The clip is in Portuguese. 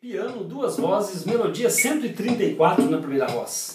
Piano, duas vozes, melodia 134 na primeira voz.